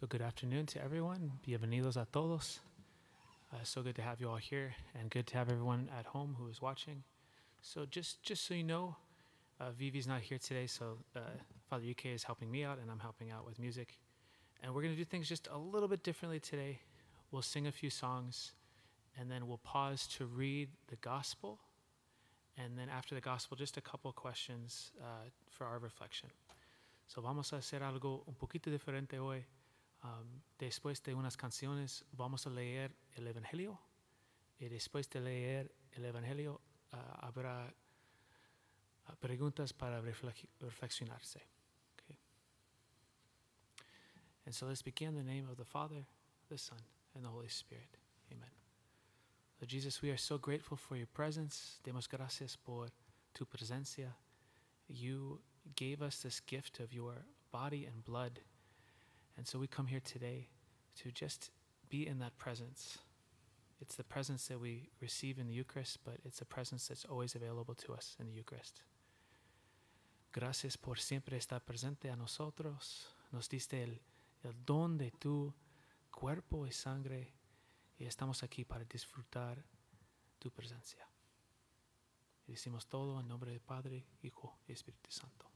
So, good afternoon to everyone. Bienvenidos a todos. Uh, so good to have you all here, and good to have everyone at home who is watching. So, just just so you know, uh, Vivi's not here today, so uh, Father UK is helping me out, and I'm helping out with music. And we're gonna do things just a little bit differently today. We'll sing a few songs, and then we'll pause to read the gospel, and then after the gospel, just a couple questions uh, for our reflection. So, vamos a hacer algo un poquito diferente hoy. Um, después de unas canciones vamos a leer el Evangelio y después de leer el Evangelio uh, habrá uh, preguntas para reflex reflexionarse. Okay. And so let's begin in the name of the Father, the Son, and the Holy Spirit. Amen. Lord Jesus, we are so grateful for your presence. Demos gracias por tu presencia. You gave us this gift of your body and blood. And so we come here today to just be in that presence. It's the presence that we receive in the Eucharist, but it's a presence that's always available to us in the Eucharist. Gracias por siempre estar presente a nosotros. Nos diste el, el don de tu cuerpo y sangre y estamos aquí para disfrutar tu presencia. Y decimos todo en nombre del Padre, Hijo y Espíritu Santo.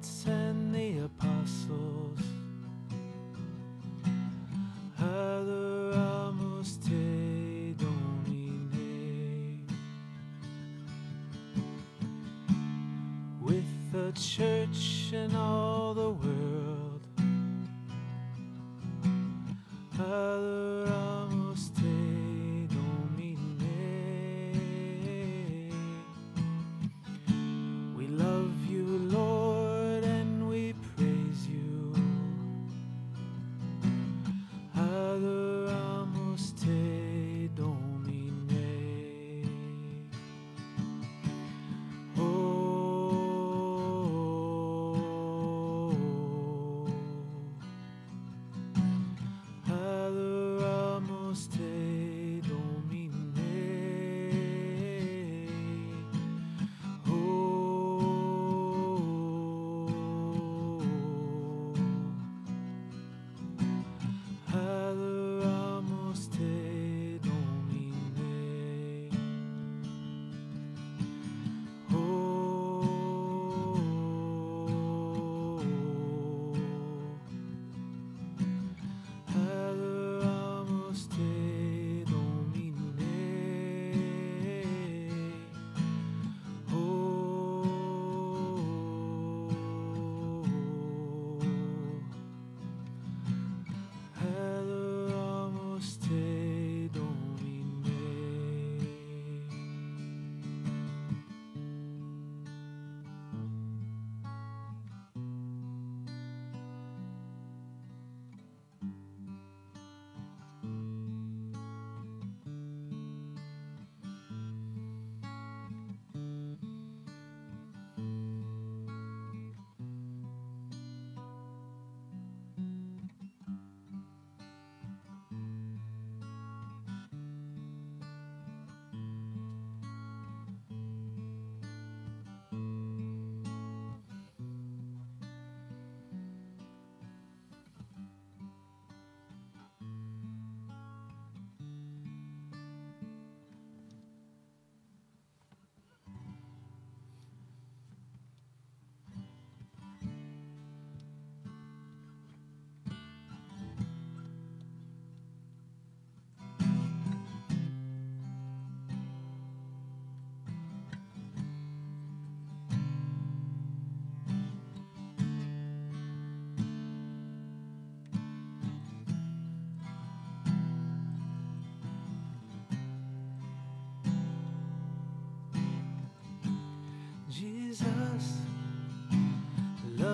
Prophets and the apostles. Adoramos te domine with the church and all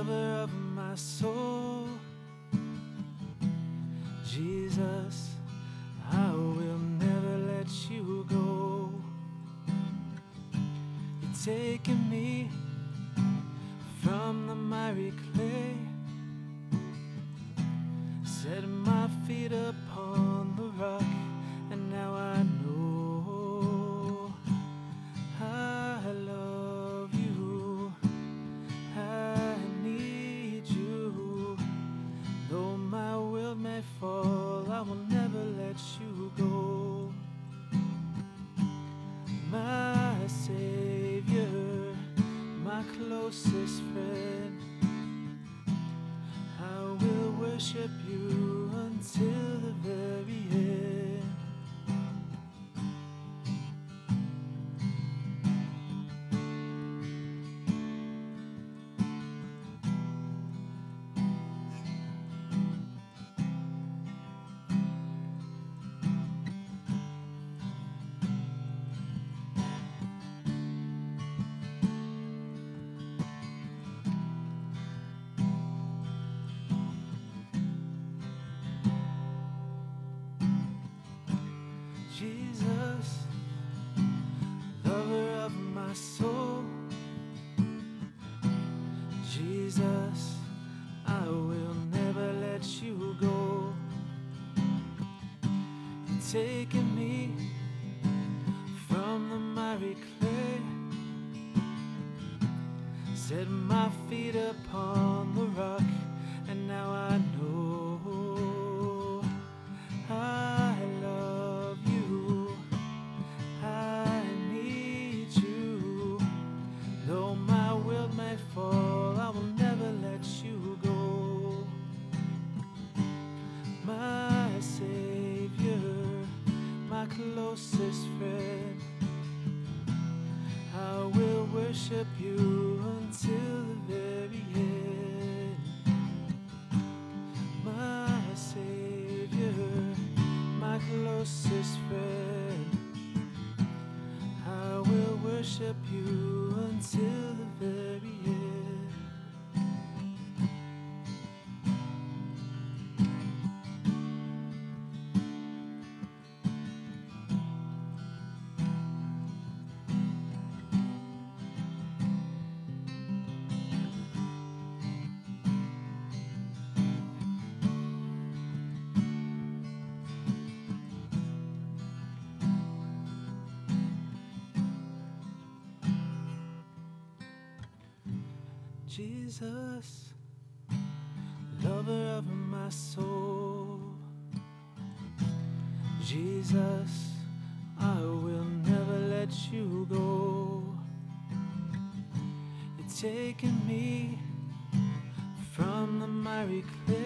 lover of my soul. Jesus, I will never let you go. You're taking me from the miry clay. for Jesus, lover of my soul. Jesus, I will never let you go. You're taking me from the miry clay.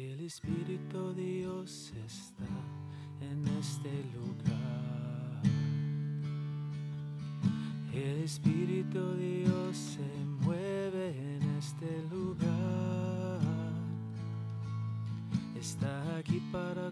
El Espíritu Dios está en este lugar. El Espíritu Dios se mueve en este lugar. Está aquí para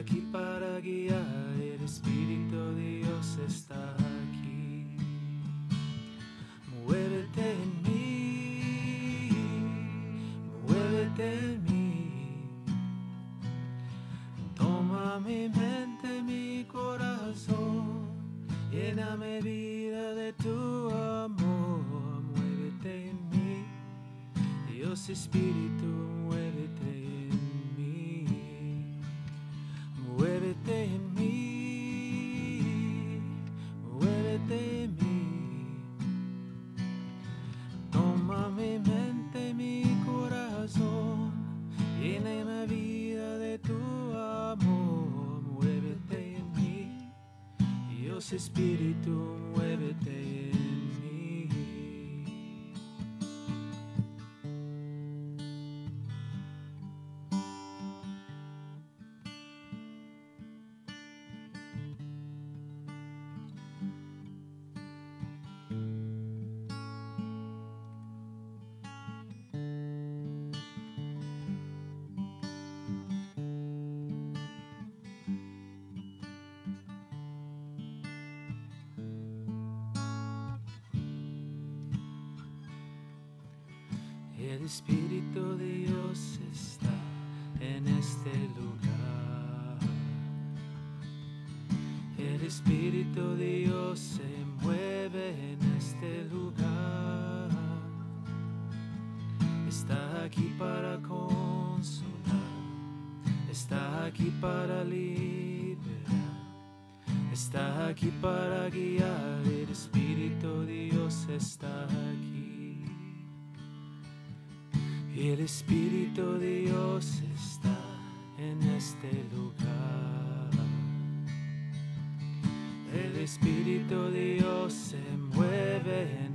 aquí para guiar. El Espíritu Dios está aquí. Muévete en mí, muévete en mí. Toma mi mente, mi corazón, lléname vida de tu amor. Muévete en mí, Dios Espíritu, muévete para guiar. El Espíritu Dios está aquí. El Espíritu Dios está en este lugar. El Espíritu Dios se mueve en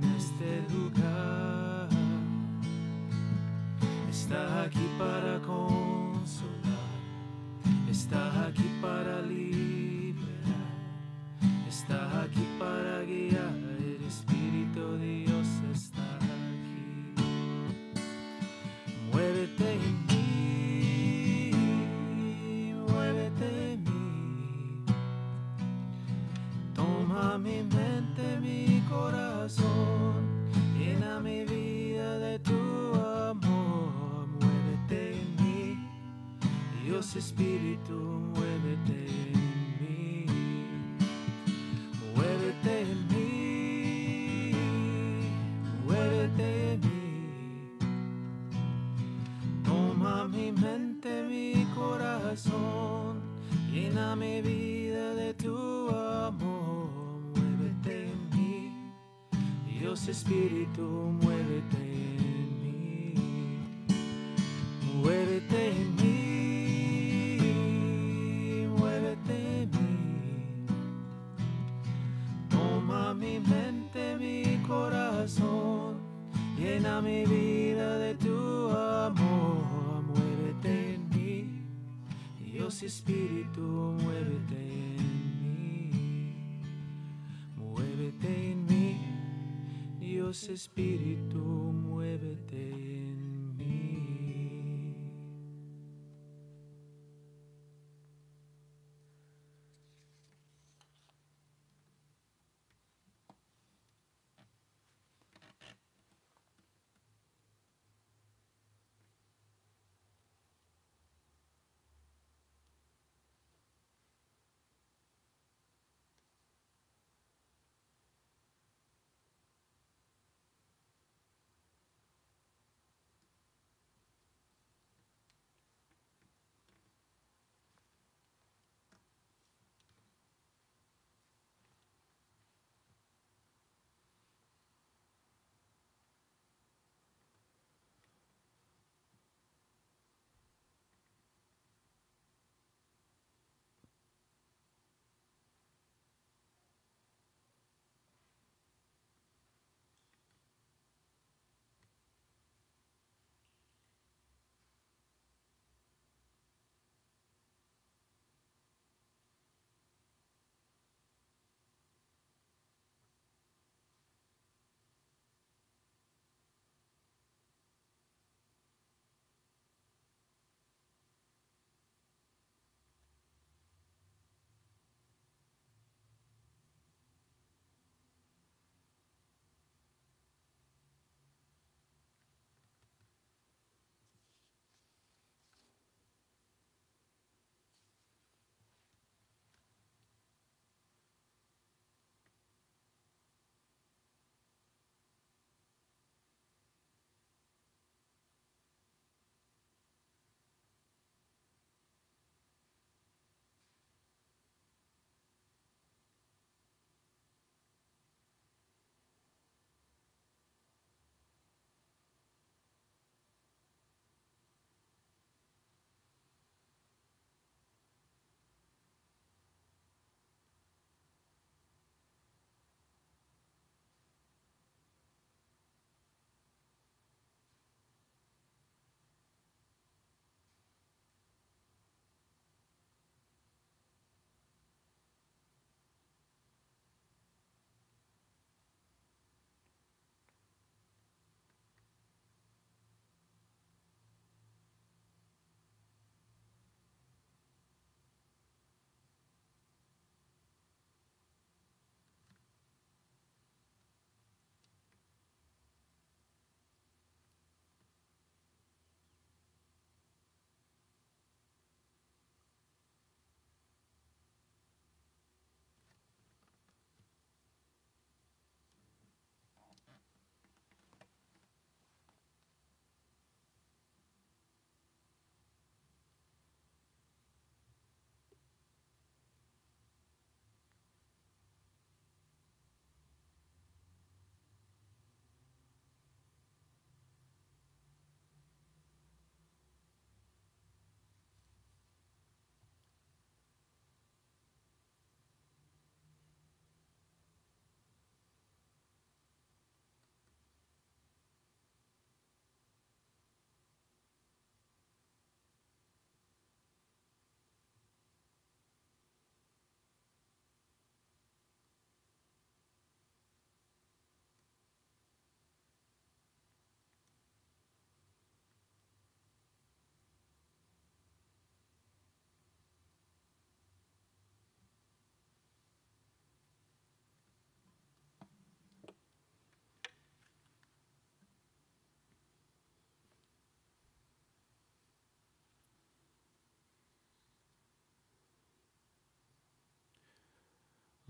Espíritu, muévete en mí. Muévete en mí, muévete en mí. Toma mi mente, mi corazón, llena mi vida de tu amor. Muévete en mí, Dios Espíritu, muévete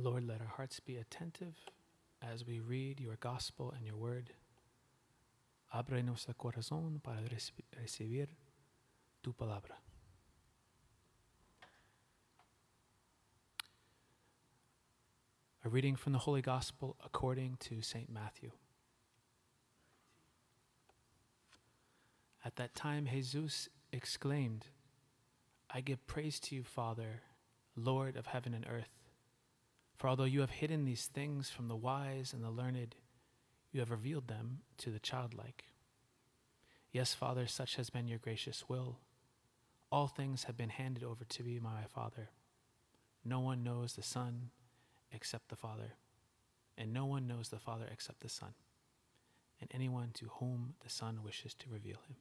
Lord, let our hearts be attentive as we read your gospel and your word. Abre nuestro corazón para recibir tu palabra. A reading from the Holy Gospel according to St. Matthew. At that time, Jesus exclaimed, I give praise to you, Father, Lord of heaven and earth. For although you have hidden these things from the wise and the learned, you have revealed them to the childlike. Yes, Father, such has been your gracious will. All things have been handed over to me by my Father. No one knows the Son except the Father, and no one knows the Father except the Son, and anyone to whom the Son wishes to reveal him.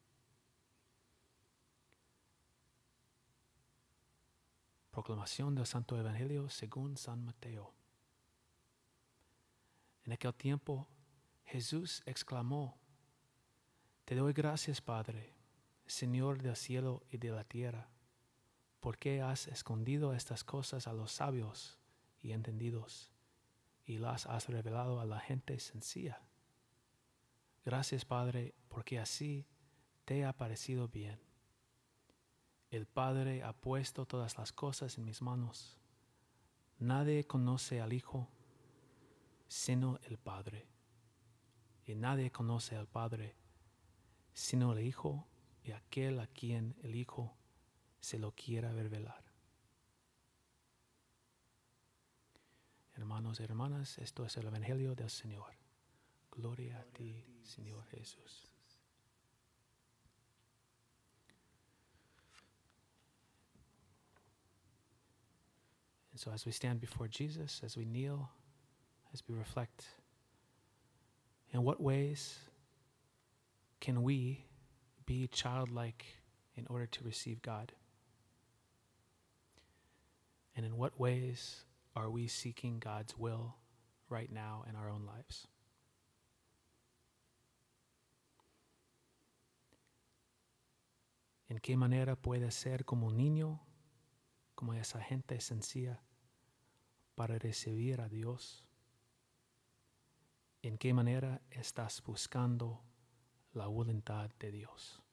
Proclamación del Santo Evangelio según San Mateo. En aquel tiempo Jesús exclamó, Te doy gracias, Padre, Señor del cielo y de la tierra, porque has escondido estas cosas a los sabios y entendidos y las has revelado a la gente sencilla. Gracias, Padre, porque así te ha parecido bien. El Padre ha puesto todas las cosas en mis manos. Nadie conoce al Hijo sino el Padre. Y nadie conoce al Padre sino el Hijo y aquel a quien el Hijo se lo quiera revelar. Hermanos y hermanas, esto es el Evangelio del Señor. Gloria a ti, Señor Jesús. And so, as we stand before Jesus, as we kneel, as we reflect, in what ways can we be childlike in order to receive God? And in what ways are we seeking God's will right now in our own lives? ¿En qué manera puedes ser como un niño, como esa gente sencilla, para recibir a Dios? ¿En qué manera estás buscando la voluntad de Dios?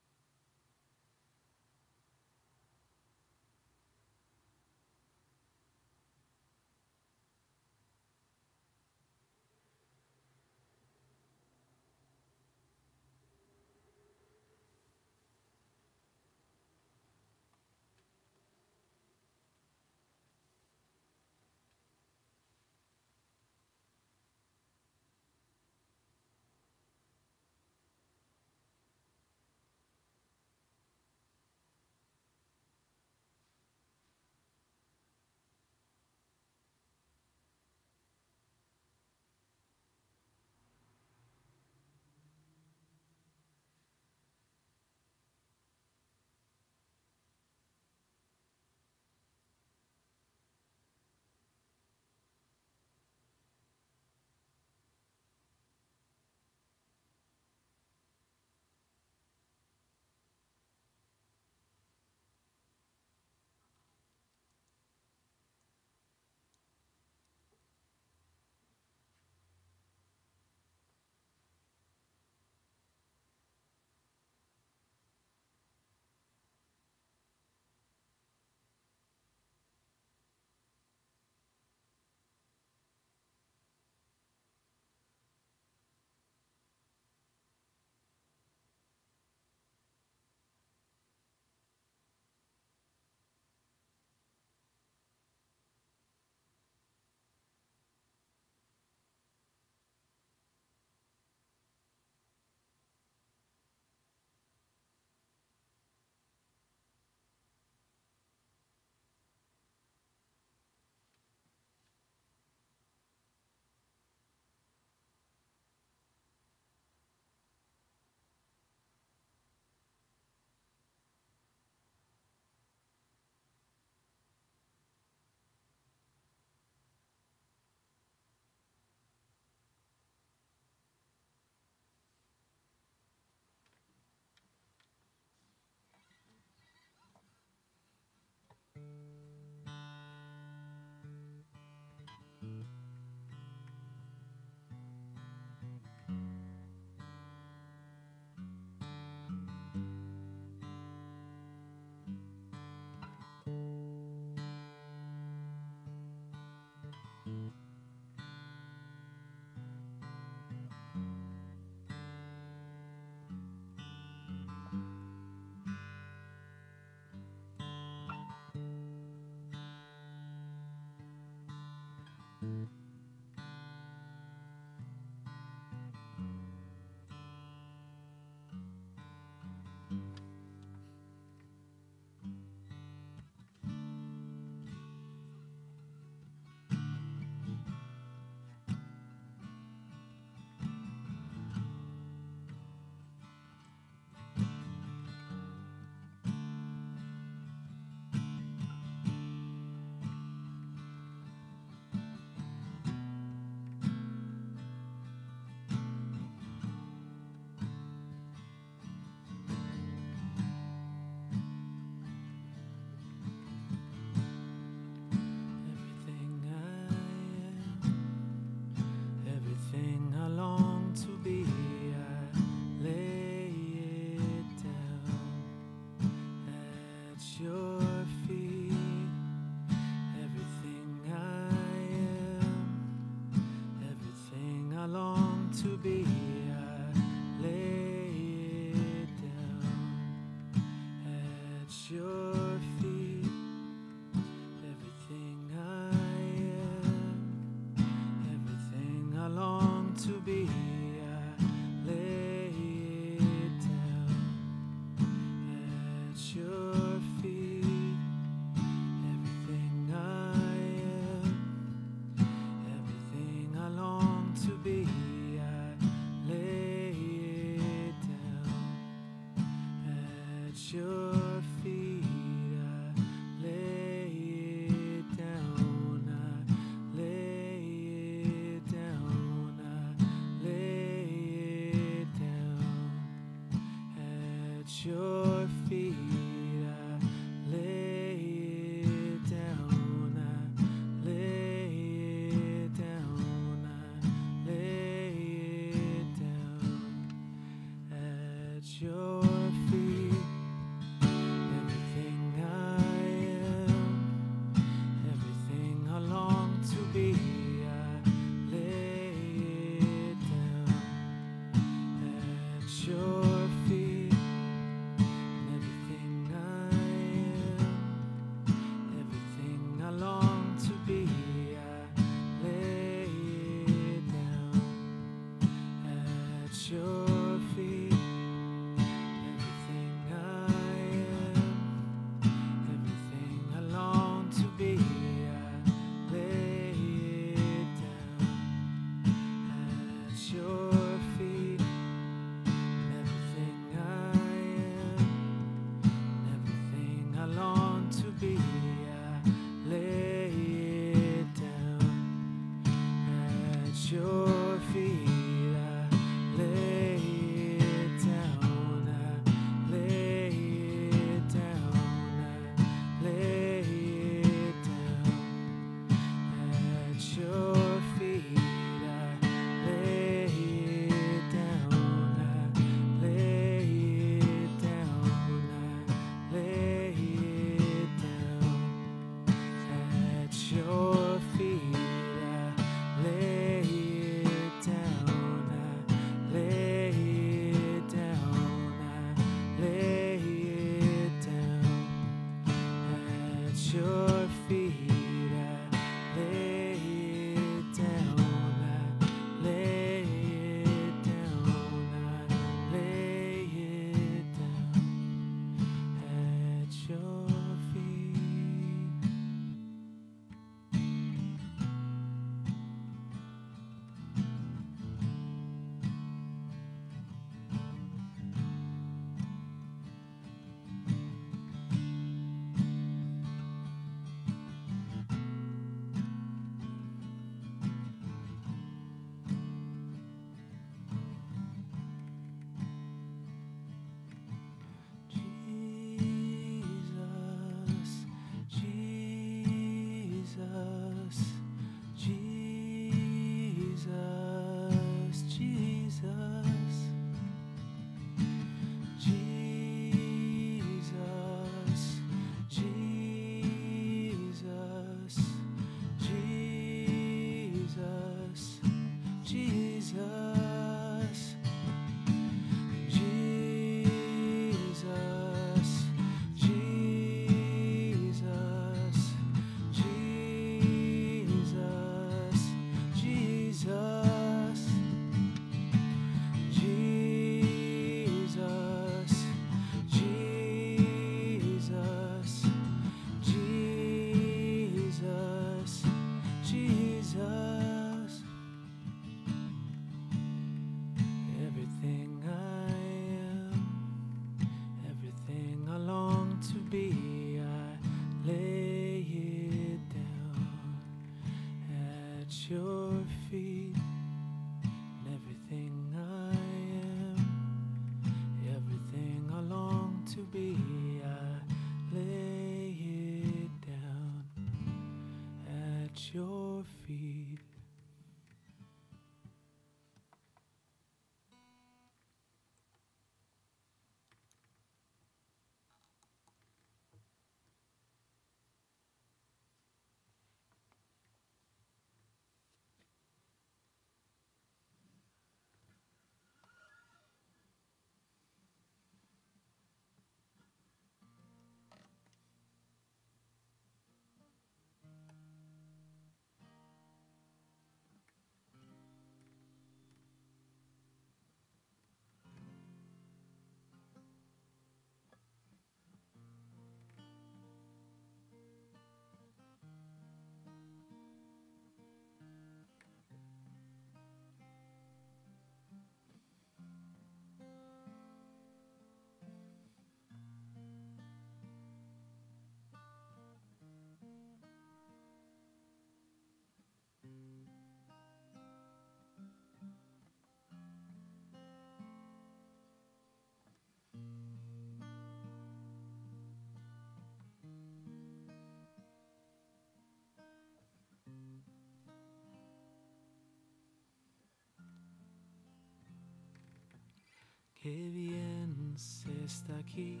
Qué bien se está aquí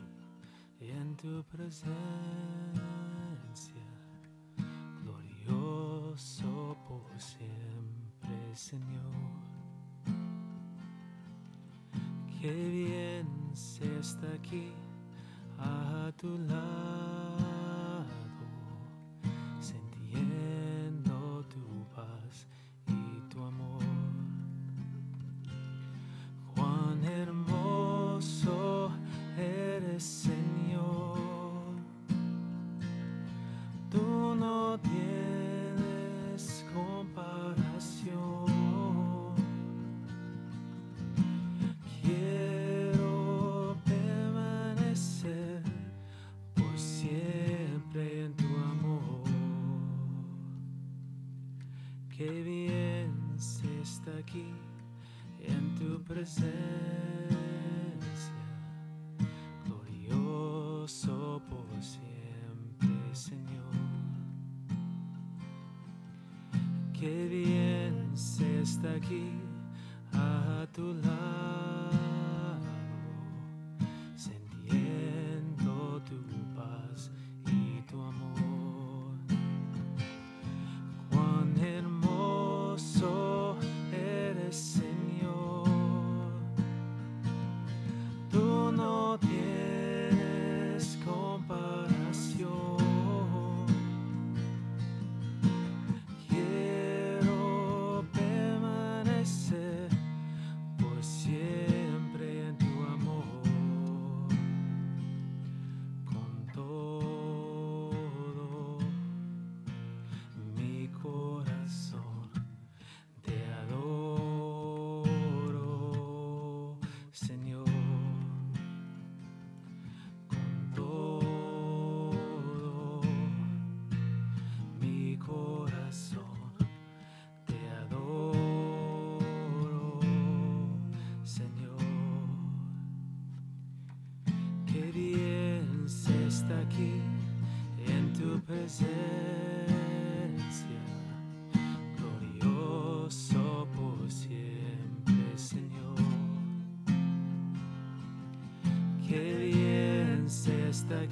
en tu presencia. send.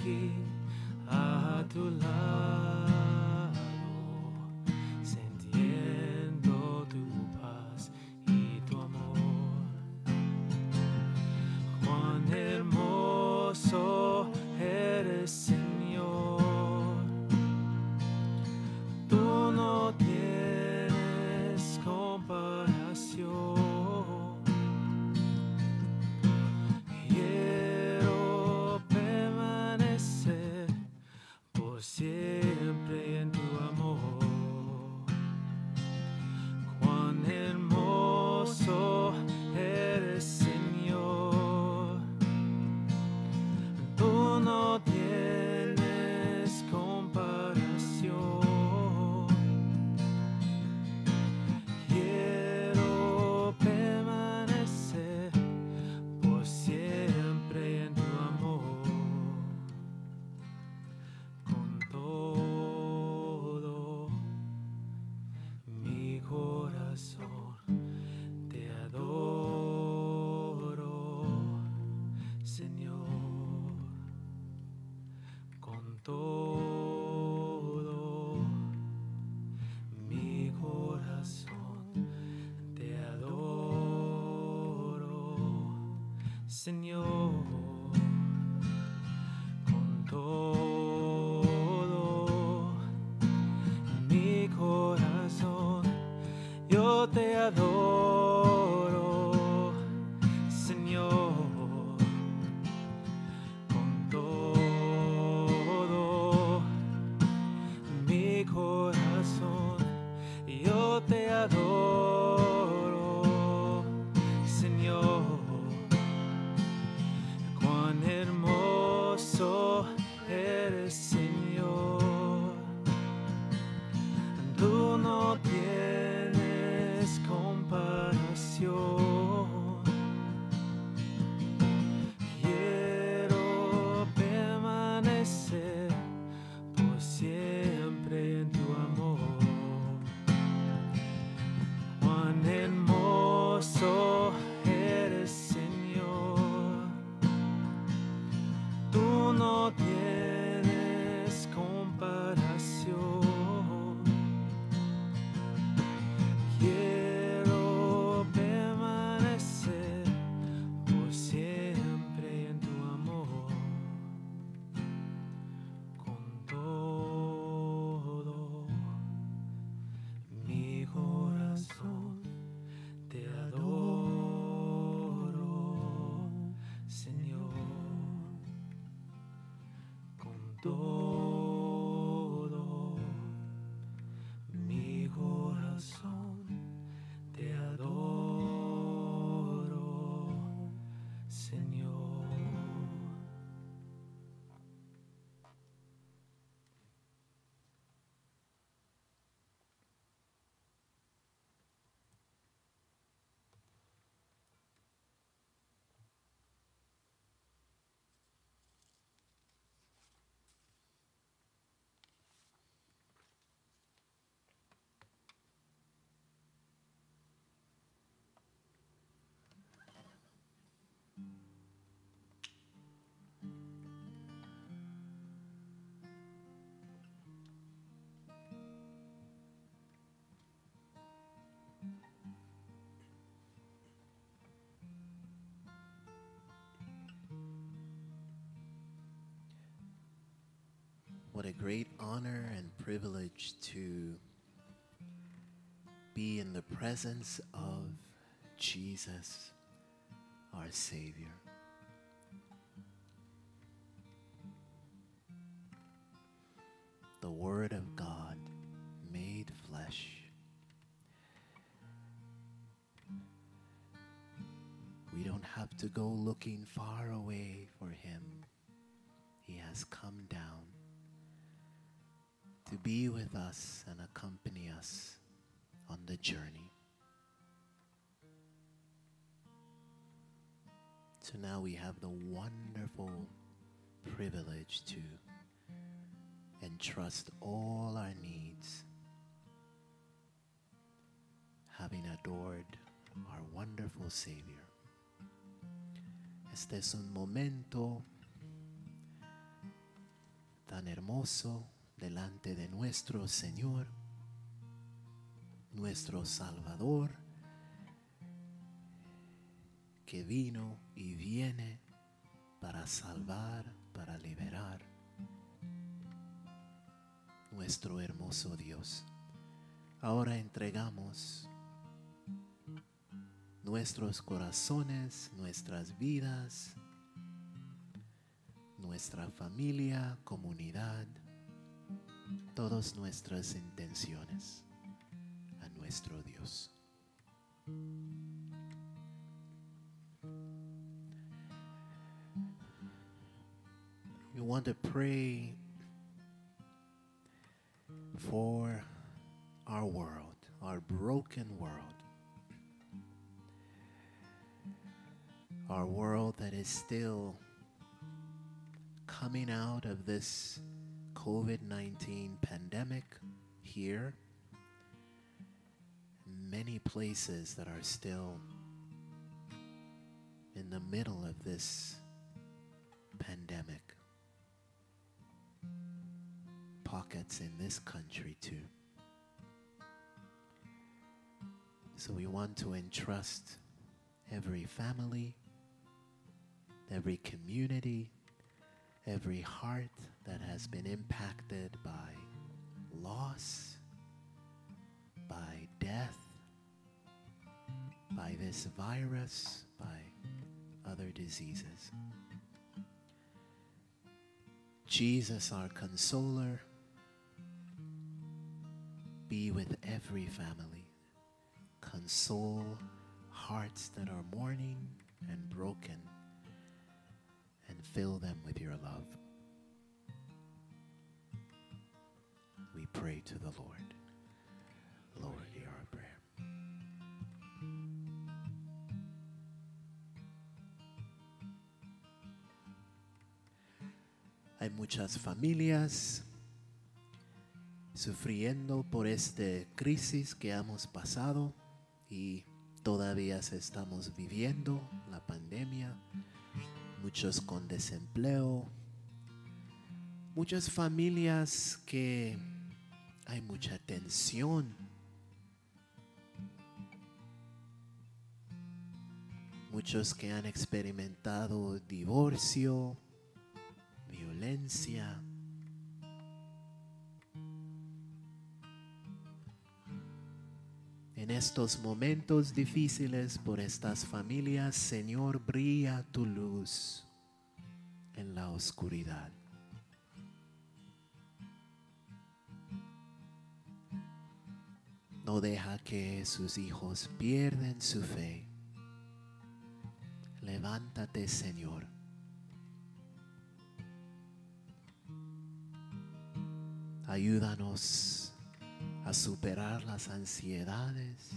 You. Señor, What a great honor and privilege to be in the presence of Jesus, our Savior. The Word of God made flesh. We don't have to go looking far away for Him. He has come down be with us and accompany us on the journey. So now we have the wonderful privilege to entrust all our needs, having adored our wonderful Savior. Este es un momento tan hermoso delante de nuestro Señor, nuestro Salvador, que vino y viene para salvar, para liberar. Nuestro hermoso Dios. Ahora entregamos nuestros corazones, nuestras vidas, nuestra familia, comunidad, todas nuestras intenciones a nuestro Dios. We want to pray for our world, our broken world. Our world that is still coming out of this COVID 19 pandemic here. Many places that are still in the middle of this pandemic. Pockets in this country too. So we want to entrust every family, every community, every heart that has been impacted by loss, by death, by this virus, by other diseases. Jesus, our consoler, be with every family. Console hearts that are mourning and broken fill them with your love. We pray to the Lord. Lord, hear our prayer. Hay muchas familias sufriendo por esta crisis que hemos pasado y todavía estamos viviendo la pandemia, muchos con desempleo, muchas familias que hay mucha tensión. Muchos que han experimentado divorcio, violencia. En estos momentos difíciles por estas familias, Señor, brilla tu luz en la oscuridad. No deja que sus hijos pierdan su fe. Levántate, Señor. Ayúdanos a superar las ansiedades,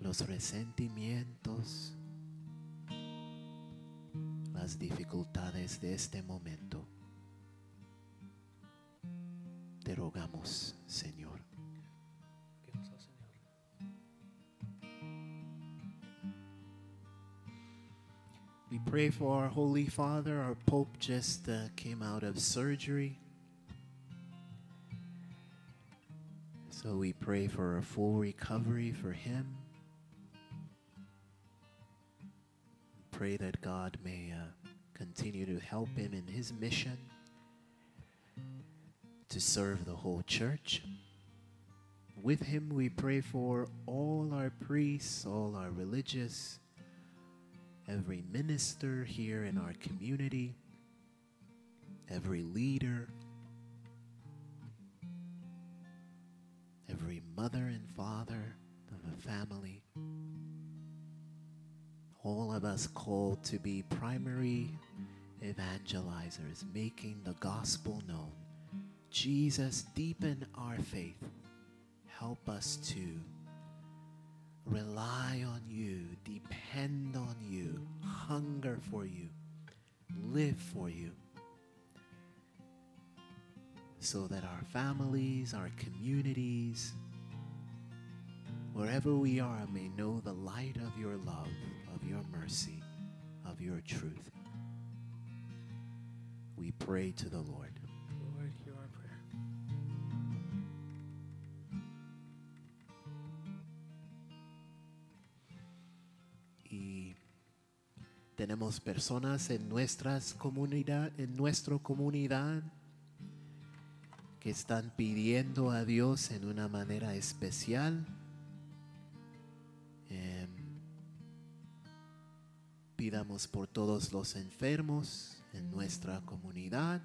los resentimientos, las dificultades de este momento. Te rogamos, Señor. We pray for our Holy Father. Our Pope just uh, came out of surgery. So we pray for a full recovery for him. Pray that God may uh, continue to help him in his mission to serve the whole church. With him, we pray for all our priests, all our religious, every minister here in our community, every leader, every mother and father of a family, all of us called to be primary evangelizers, making the gospel known. Jesus, deepen our faith. Help us to rely on you, depend on you, hunger for you, live for you, so that our families, our communities, wherever we are, may know the light of your love, of your mercy, of your truth. We pray to the Lord. Lord, hear our prayer. y tenemos personas en nuestras comunidad, en nuestra comunidad están pidiendo a Dios en una manera especial. Em, pidamos por todos los enfermos en nuestra comunidad.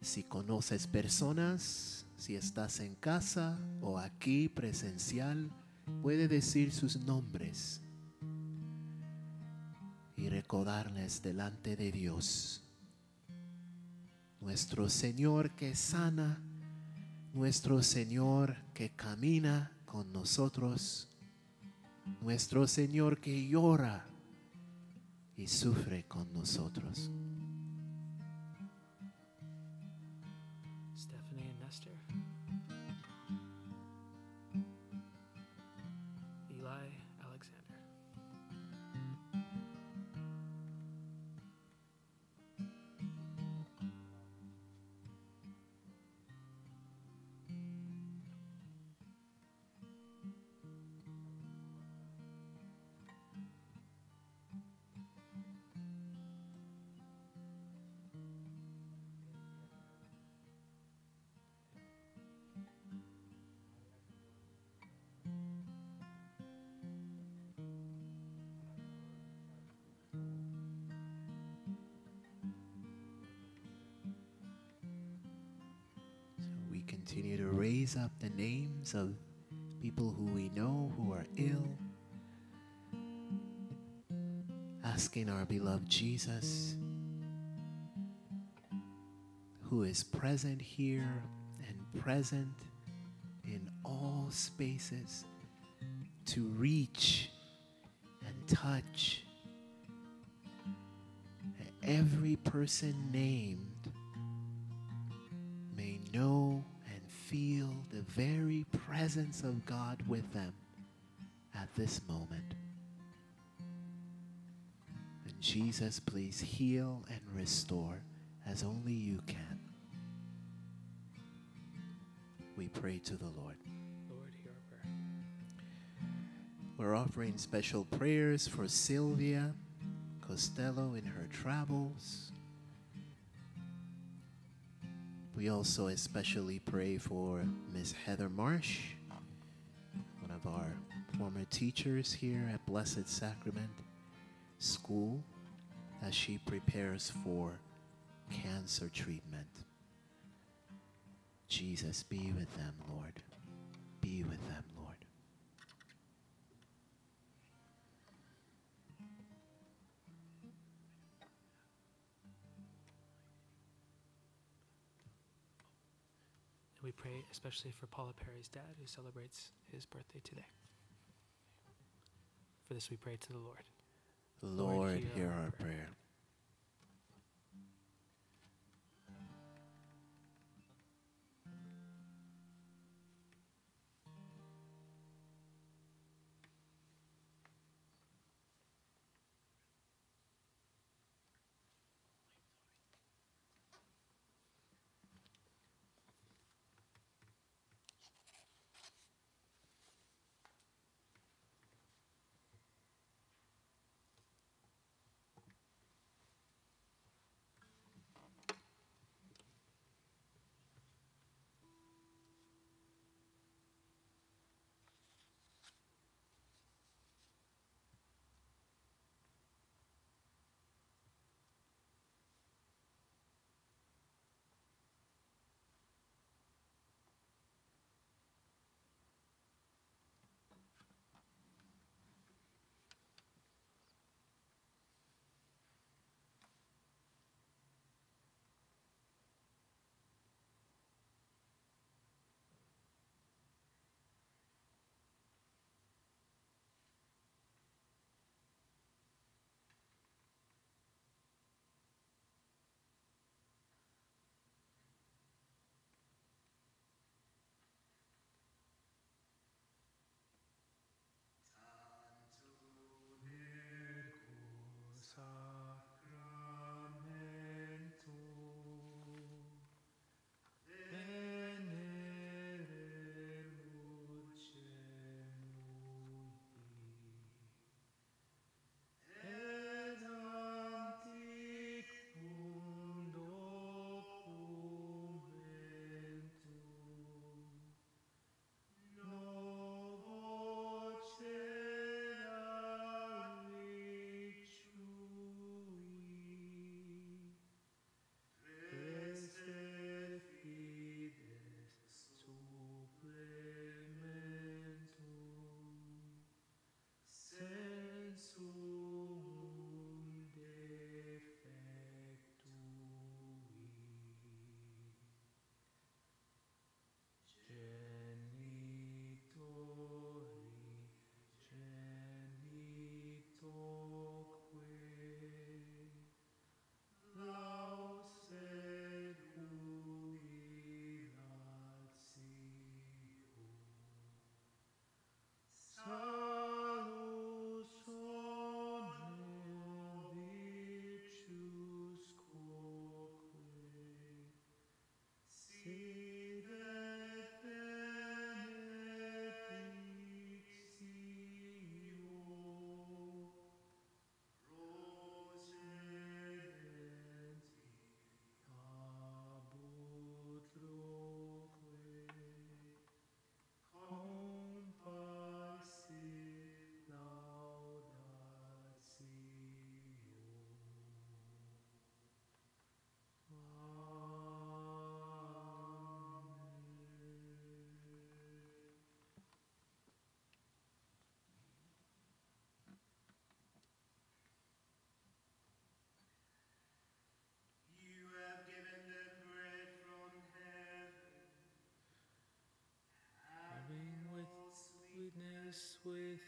Si conoces personas, si estás en casa o aquí presencial, puede decir sus nombres y recordarles delante de Dios. Nuestro Señor que sana, nuestro Señor que camina con nosotros, nuestro Señor que llora y sufre con nosotros. Up the names of people who we know who are ill. Asking our beloved Jesus, who is present here and present in all spaces, to reach and touch every person named may know feel the very presence of God with them at this moment. And Jesus, please heal and restore as only you can. We pray to the Lord. Lord, hear our prayer. We're offering special prayers for Sylvia Costello in her travels. We also especially pray for Miss Heather Marsh, one of our former teachers here at Blessed Sacrament School, as she prepares for cancer treatment. Jesus, be with them, Lord. Be with them, Lord. And we pray especially for Paula Perry's dad, who celebrates his birthday today. For this we pray to the Lord. Lord, Lord, hear, hear our our prayer.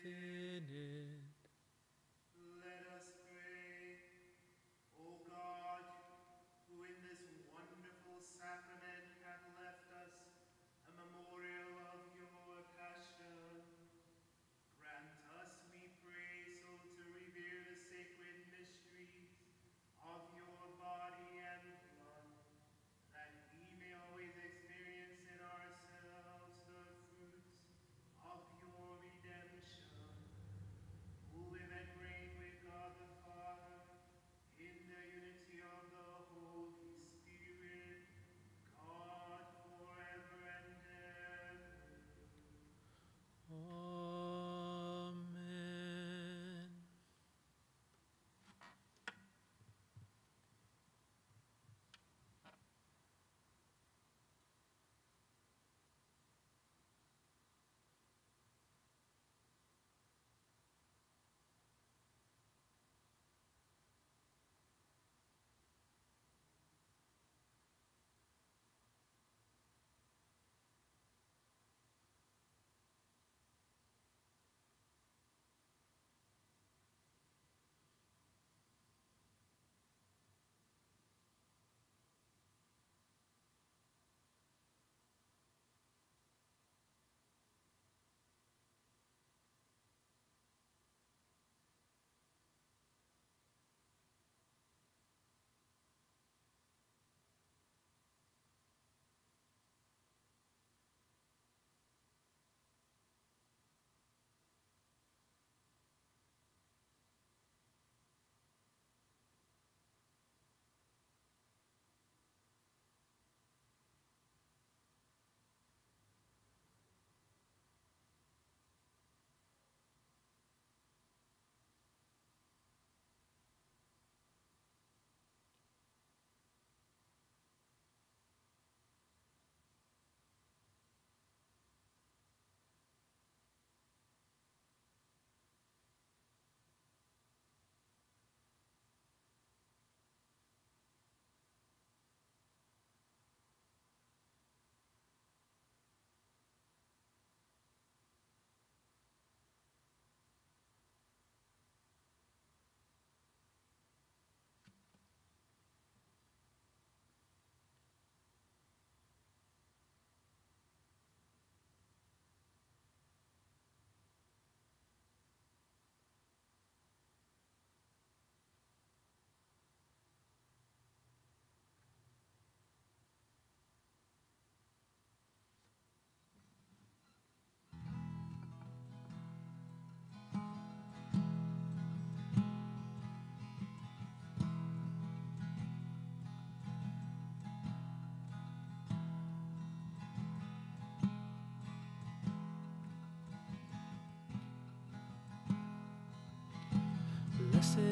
faith.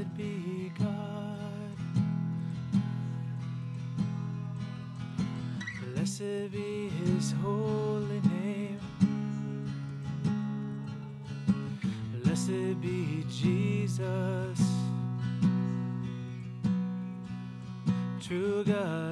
Blessed be God. Blessed be his holy name. Blessed be Jesus, true God.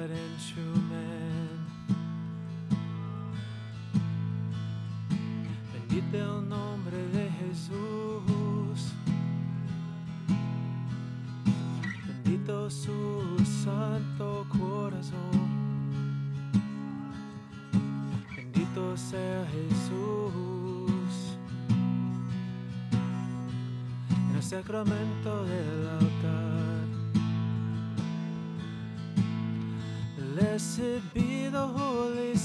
sacramento del altar. Les he the Holy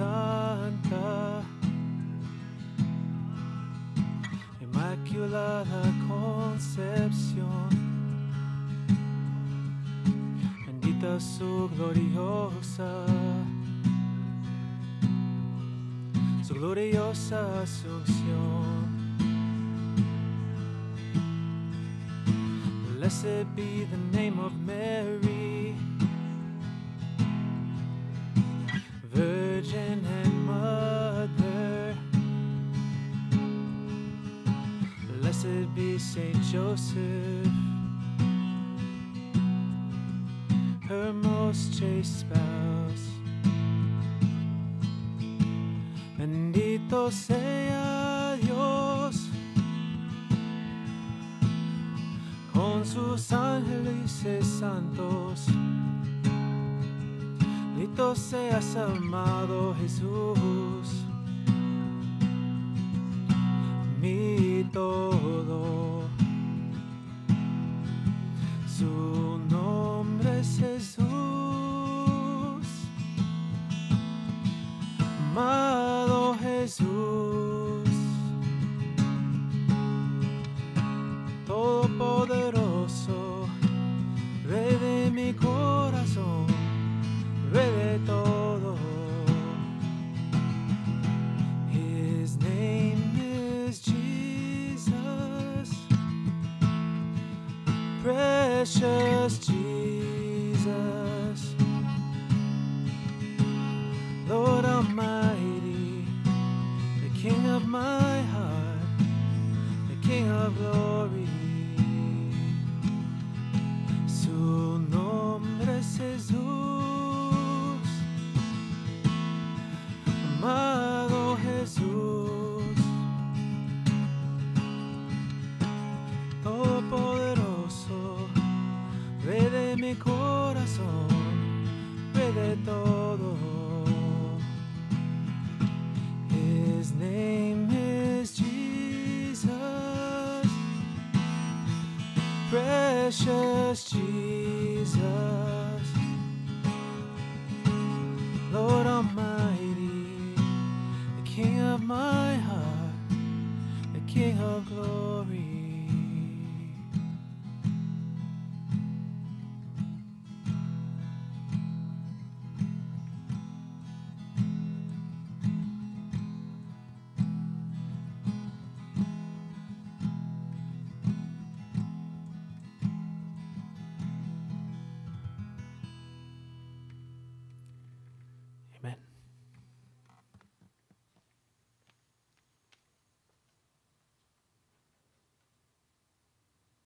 Santa. Immaculada Concepción Bendita su gloriosa. Su gloriosa asunción. Blessed be the name sea Dios con sus ángeles santos. Bendito seas, amado Jesús, mi todo.